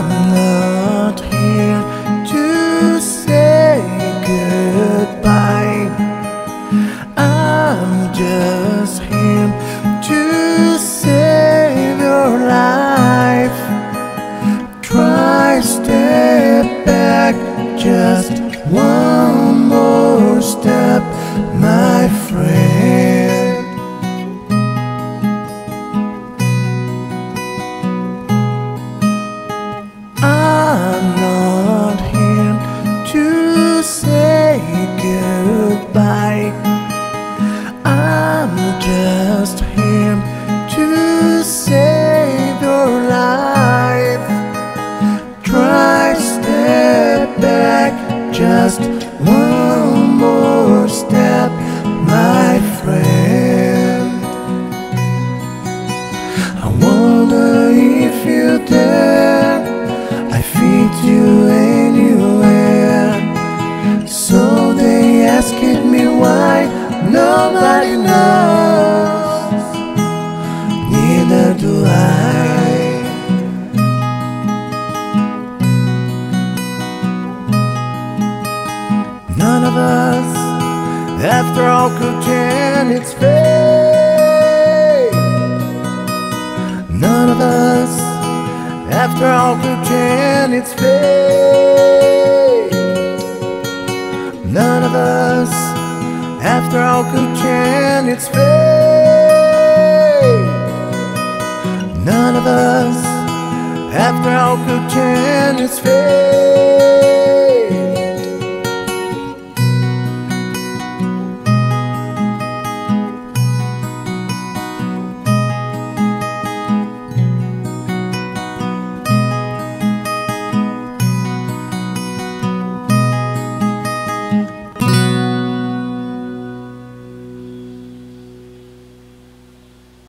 come just one more step, my friend. I wonder if you're. I feed you anywhere. So they asked me why nobody knows. After all, could turn its fate. None of us, after all, could turn its fate. None of us, after all, could turn its fate. None of us, after all, could turn its fate.